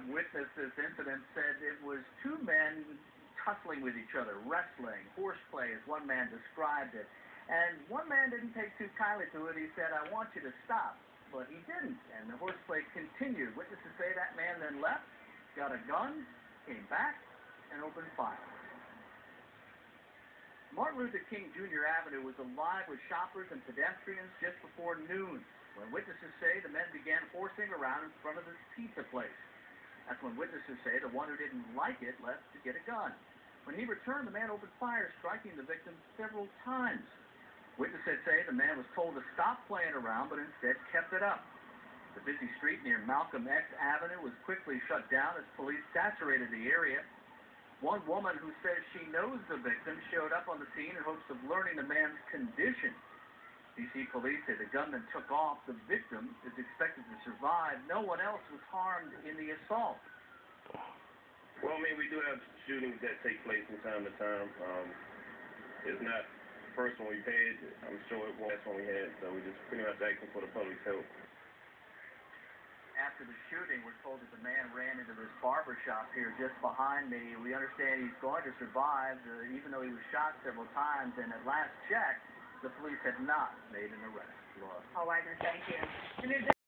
One witness this incident said it was two men tussling with each other, wrestling, horseplay, as one man described it. And one man didn't take too kindly to it. He said, I want you to stop. But he didn't, and the horseplay continued. Witnesses say that man then left, got a gun, came back, and opened fire. Martin Luther King Jr. Avenue was alive with shoppers and pedestrians just before noon, when witnesses say the men began horsing around in front of this pizza place. That's when witnesses say the one who didn't like it left to get a gun. When he returned, the man opened fire, striking the victim several times. Witnesses say the man was told to stop playing around, but instead kept it up. The busy street near Malcolm X Avenue was quickly shut down as police saturated the area. One woman who says she knows the victim showed up on the scene in hopes of learning the man's condition. Police say the gunman took off. The victim is expected to survive. No one else was harmed in the assault. Well, I mean, we do have shootings that take place from time to time. Um, it's not the first one we've had. I'm sure it was last one we had, so we're just pretty much asking for the public's help. After the shooting, we're told that the man ran into this barber shop here just behind me. We understand he's going to survive, uh, even though he was shot several times. And at last check, the police had not made an arrest. Laura. Paul Wagner, thank you.